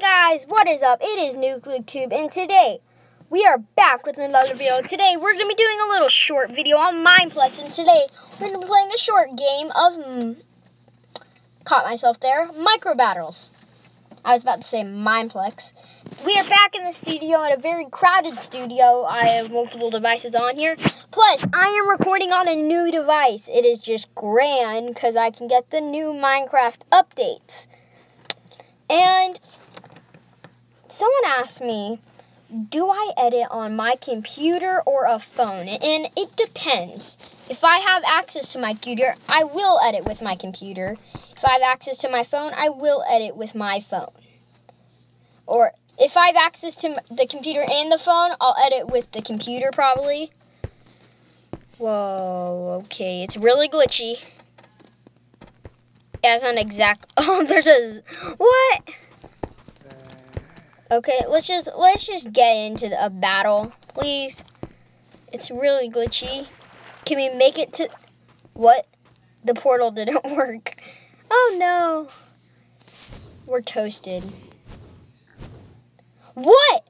guys, what is up? It is Nuclear Tube, and today we are back with another video. Today we're going to be doing a little short video on Mineplex, and today we're going to be playing a short game of, mm, caught myself there, Micro Battles. I was about to say Mineplex. We are back in the studio in a very crowded studio. I have multiple devices on here. Plus, I am recording on a new device. It is just grand because I can get the new Minecraft updates. And someone asked me, do I edit on my computer or a phone? And it depends. If I have access to my computer, I will edit with my computer. If I have access to my phone, I will edit with my phone. Or if I have access to the computer and the phone, I'll edit with the computer probably. Whoa, okay, it's really glitchy. That's not exact. Oh, there's a what? Okay, let's just let's just get into a battle, please. It's really glitchy. Can we make it to what? The portal didn't work. Oh no. We're toasted. What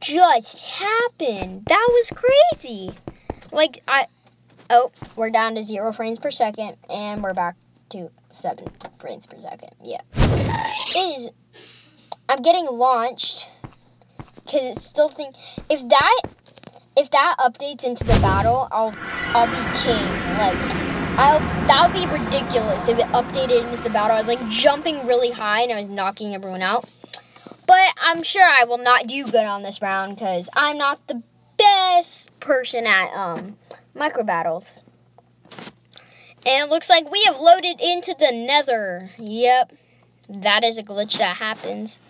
just happened? That was crazy. Like I Oh, we're down to 0 frames per second and we're back to 7 frames per second. Yeah. It is. I'm getting launched because it's still think. If that. If that updates into the battle, I'll I'll be king. Like, I'll that would be ridiculous if it updated into the battle. I was like jumping really high and I was knocking everyone out. But I'm sure I will not do good on this round because I'm not the best person at um micro battles. And it looks like we have loaded into the nether. Yep. That is a glitch that happens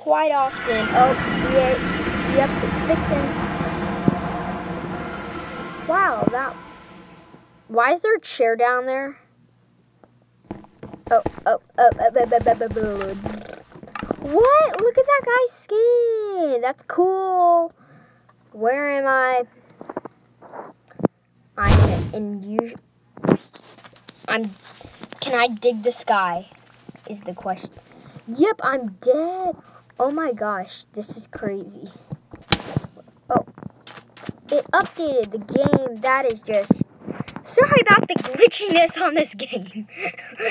quite often. Oh, yeah. Yep, it's fixing. Wow, that... Why is there a chair down there? Oh, oh, oh, oh, oh, oh, oh, oh. oh, oh. What? Look at that guy's skin. That's cool. Where am I? I'm in usual. I'm. Can I dig the sky? Is the question. Yep, I'm dead. Oh my gosh, this is crazy. Oh, it updated the game. That is just. Sorry about the glitchiness on this game.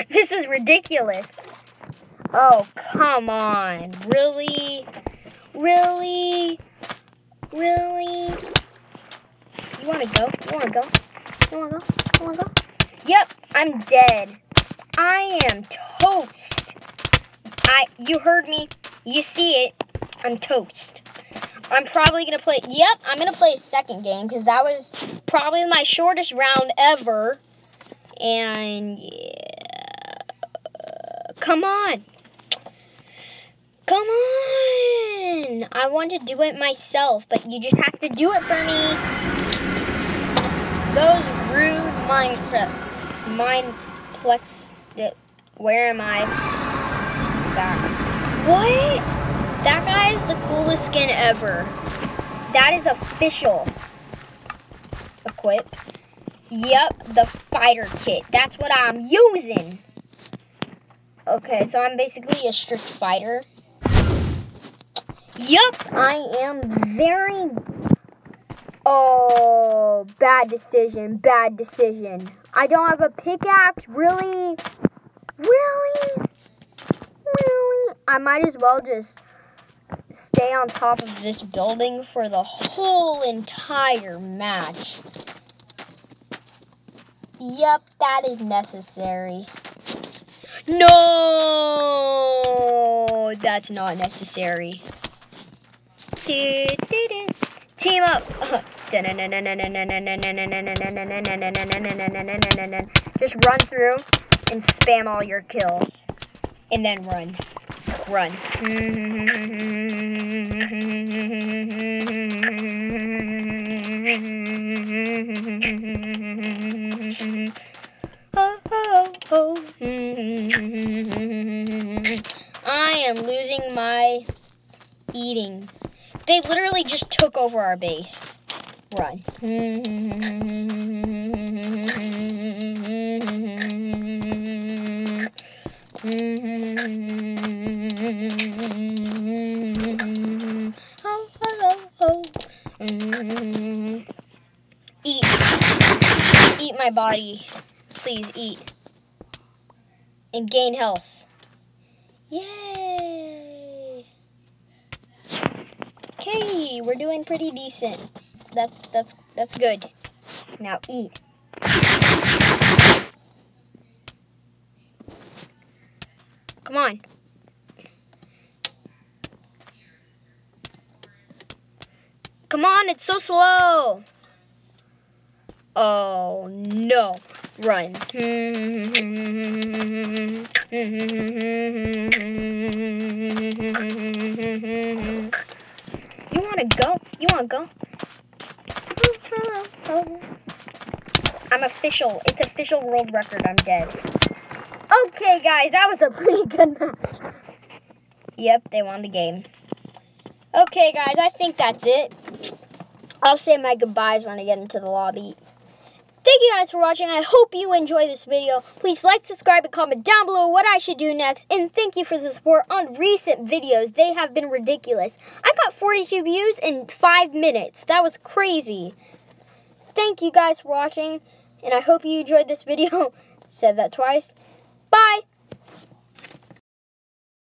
this is ridiculous. Oh, come on. Really? Really? Really? You want to go? You want to go? You want to go? You want to go? Yep, I'm dead. I am toast. I you heard me. You see it. I'm toast. I'm probably going to play Yep, I'm going to play a second game cuz that was probably my shortest round ever. And yeah. Come on. Come on. I want to do it myself, but you just have to do it for me. Those rude Minecraft Mineplex where am I? That. What? That guy is the coolest skin ever. That is official. Equip. Yep, the fighter kit. That's what I'm using. Okay, so I'm basically a strict fighter. Yep, I am very... Oh, bad decision, bad decision. I don't have a pickaxe, really? Really? I might as well just stay on top of this building for the whole entire match. Yep, that is necessary. No, that's not necessary. Team up. Just run through and spam all your kills. And then run. Run. oh, oh, oh. I am losing my eating. They literally just took over our base. Run. Mm. Eat. Eat my body. Please eat. And gain health. Yay! Okay, we're doing pretty decent. That's that's that's good. Now eat. Come on. Come on, it's so slow. Oh no. Run. You wanna go? You wanna go? I'm official. It's official world record. I'm dead. Okay, guys, that was a pretty good match. Yep, they won the game. Okay, guys, I think that's it. I'll say my goodbyes when I get into the lobby. Thank you guys for watching. I hope you enjoy this video. Please like, subscribe, and comment down below what I should do next. And thank you for the support on recent videos. They have been ridiculous. I got 42 views in 5 minutes. That was crazy. Thank you guys for watching. And I hope you enjoyed this video. Said that twice. Bye.